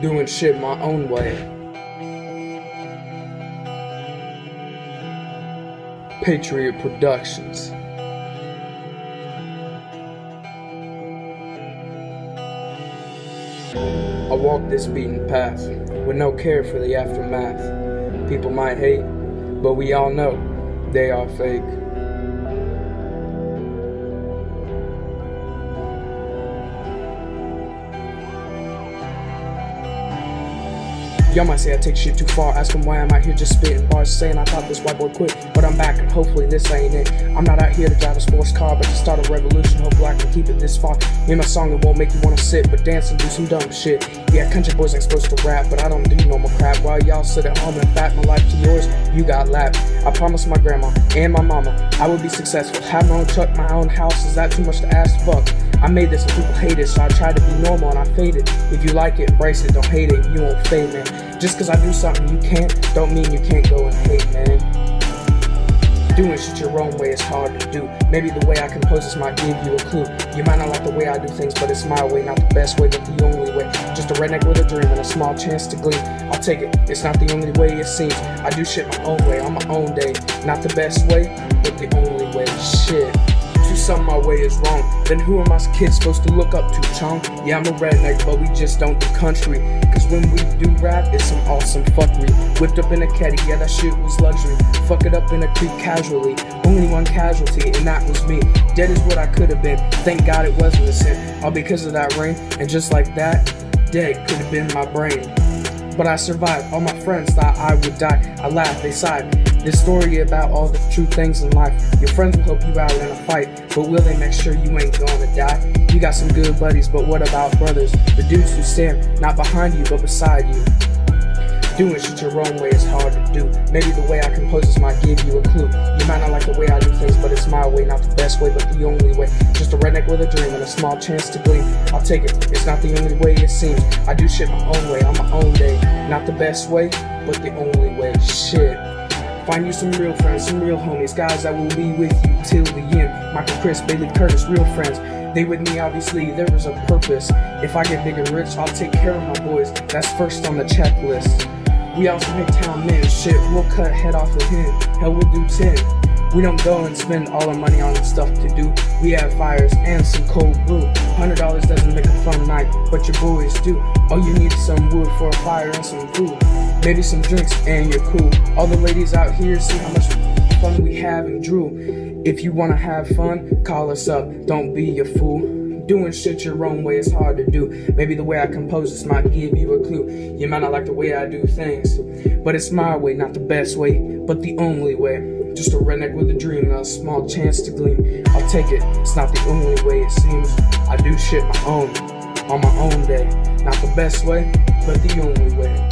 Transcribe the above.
doing shit my own way. Patriot Productions. I walk this beaten path with no care for the aftermath. People might hate, but we all know they are fake. Y'all might say I take shit too far. Ask why I'm out here just spitting bars, saying I thought this white boy quit, but I'm back and hopefully this ain't it. I'm not out here to drive a sports car, but to start a revolution. Hopefully I can keep it this far. In my song, it won't make you wanna sit, but dance and do some dumb shit. Yeah, country boys ain't supposed to rap, but I don't do normal crap. While y'all sit at home and fat my life to yours, you got lapped. I promised my grandma and my mama I would be successful. Have my own truck, my own house. Is that too much to ask? Fuck. I made this and people hate it, so I tried to be normal and I faded. If you like it, embrace it, don't hate it, you won't fade, man. Just cause I do something you can't, don't mean you can't go and hate, man. Doing shit your own way is hard to do. Maybe the way I compose this might give you a clue. You might not like the way I do things, but it's my way, not the best way, but the only way. Just a redneck with a dream and a small chance to glean. I'll take it, it's not the only way it seems. I do shit my own way, on my own day. Not the best way, but the only way. Shit do some my way is wrong. Then who are my kids supposed to look up to, chong? Yeah, I'm a redneck, but we just don't do country. Cause when we do rap, it's some awesome fuckery. Whipped up in a caddy, yeah, that shit was luxury. Fuck it up in a creek casually. Only one casualty, and that was me. Dead is what I could have been. Thank God it wasn't a sin. All because of that rain, and just like that, dead could have been my brain. But I survived. All my friends thought I would die. I laughed, they sighed. This story about all the true things in life. Your friends will help you out in a fight, but will they make sure you ain't gonna die? You got some good buddies, but what about brothers? The dudes who stand not behind you, but beside you. Doing shit your own way is hard to do. Maybe the way I compose this might give you a clue. You might not like the way I do things, but it's my way, not the best way, but the only way. Just a redneck with a dream and a small chance to glean. I'll take it, it's not the only way it seems. I do shit my own way, on my own day. Not the best way, but the only way. Shit. Find you some real friends, some real homies, guys that will be with you till the end. Michael Chris, Bailey Curtis, real friends. They with me, obviously, there is a purpose. If I get big and rich, I'll take care of my boys. That's first on the checklist. We also make town men, shit, we'll cut head off of him. Hell, we'll do 10. We don't go and spend all our money on stuff to do. We have fires and some cold brew. Hundred dollars doesn't make a fun night, but your boys do. All you need is some wood for a fire and some food. Maybe some drinks and you're cool. All the ladies out here see how much fun we have and drew. If you wanna have fun, call us up. Don't be a fool. Doing shit your own way is hard to do. Maybe the way I compose this might give you a clue. You might not like the way I do things, but it's my way, not the best way, but the only way. Just a redneck with a dream and a small chance to gleam. I'll take it, it's not the only way it seems. I do shit my own, on my own day. Not the best way, but the only way.